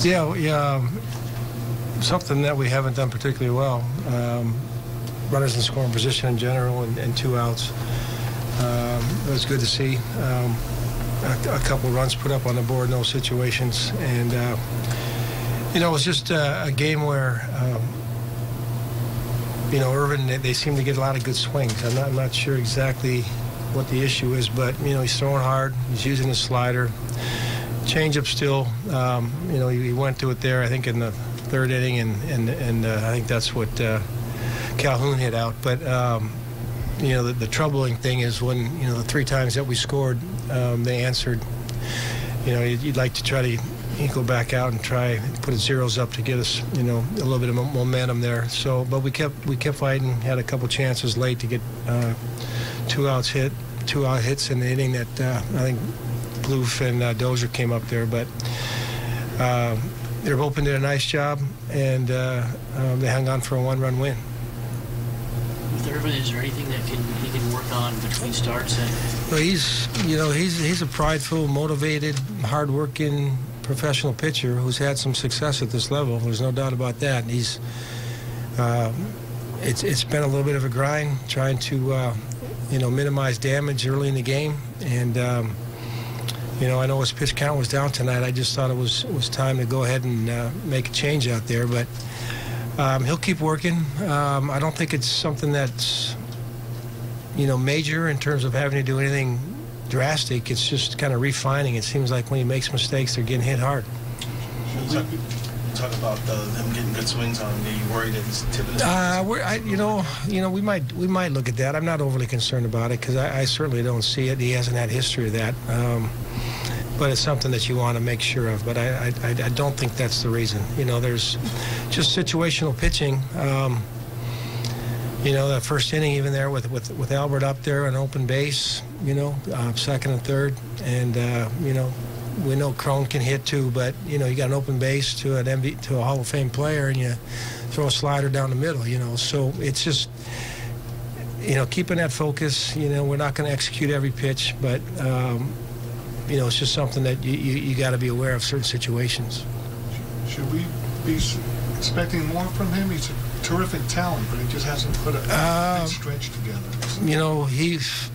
Yeah, yeah. um, Something that we haven't done particularly well. Um, runners in scoring position in general and, and two outs. Um, it was good to see. Um, a, a couple runs put up on the board in those situations. And, uh, you know, it was just uh, a game where, um, you know, Ervin, they, they seem to get a lot of good swings. I'm not, I'm not sure exactly what the issue is, but, you know, he's throwing hard. He's using his slider. Changeup still, um, you know, he, he went to it there, I think, in the third inning, and, and, and uh, I think that's what uh, Calhoun hit out. But, um, you know, the, the troubling thing is when, you know, the three times that we scored, um, they answered. You know, you'd, you'd like to try to go back out and try put zeros up to get us, you know, a little bit of momentum there. So, but we kept we kept fighting. Had a couple chances late to get uh, two outs hit, two out hits in the inning that uh, I think Plouffe and uh, Dozier came up there, but. Uh, their bullpen did a nice job, and uh, um, they hung on for a one-run win. With Ervin, is there anything that can he can work on between starts? And Well, he's, you know, he's he's a prideful, motivated, hardworking professional pitcher who's had some success at this level. There's no doubt about that. And He's, uh, it's it's been a little bit of a grind trying to, uh, you know, minimize damage early in the game, and um, you know, I know his pitch count was down tonight. I just thought it was was time to go ahead and uh, make a change out there, but. Um, he'll keep working. Um, I don't think it's something that's you know, major in terms of having to do anything drastic. It's just kind of refining. It seems like when he makes mistakes, they're getting hit hard. Talk, talk about uh, him getting good swings on him. Are you worried that he's tipping Uh, we're, I, you know, you know, we might we might look at that. I'm not overly concerned about it because I, I certainly don't see it. He hasn't had history of that. Um, but it's something that you want to make sure of. But I, I, I don't think that's the reason. You know, there's just situational pitching. Um, you know, that first inning, even there with, with, with Albert up there on open base, you know, uh, second and third. And, uh, you know, we know Cron can hit too, but, you know, you got an open base to an MV, to a Hall of Fame player and you throw a slider down the middle, you know. So it's just, you know, keeping that focus. You know, we're not going to execute every pitch, but, um, you know, it's just something that you, you, you got to be aware of certain situations. Should we be expecting more from him? He's a terrific talent, but he just hasn't put a Uh, stretch together. You know, he's,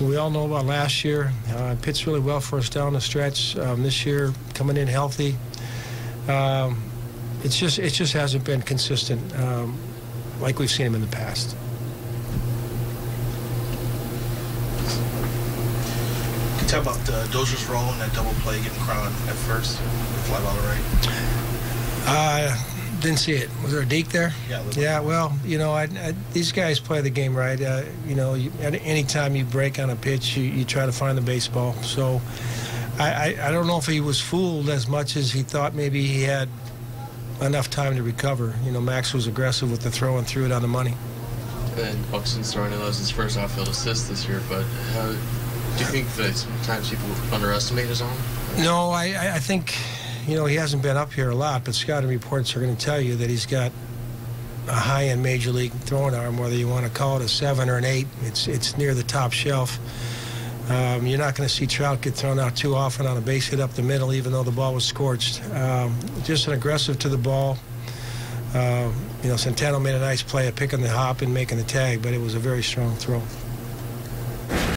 we all know about last year. Uh, pitched really well for us down the stretch. Um, this year, coming in healthy. Um, it's just, it just hasn't been consistent um, like we've seen him in the past. Can you talk about uh, Dozier's role in that double play, getting Cron at first, fly ball to right? Uh, didn't see it. Was there a deke there? Yeah, it looked Yeah, well, you know, I, I, these guys play the game right. Uh, you know, you, at any time you break on a pitch, you, you try to find the baseball. So I, I, I don't know if he was fooled as much as he thought maybe he had enough time to recover. You know, Max was aggressive with the throw and threw it on the money. And Buxton's throwing in that was his first outfield assist this year, but how, do you think that sometimes people underestimate his arm? No, I, I- think, you know, he hasn't been up here a lot, but scouting reports are going to tell you that he's got a high-end major league throwing arm, whether you want to call it a seven or an eight. It's it's near the top shelf. Um, you're not going to see Trout get thrown out too often on a base hit up the middle, even though the ball was scorched. Um, just an aggressive to the ball. Uh, you know, Centeno made a nice play at picking the hop and making the tag, but it was a very strong throw.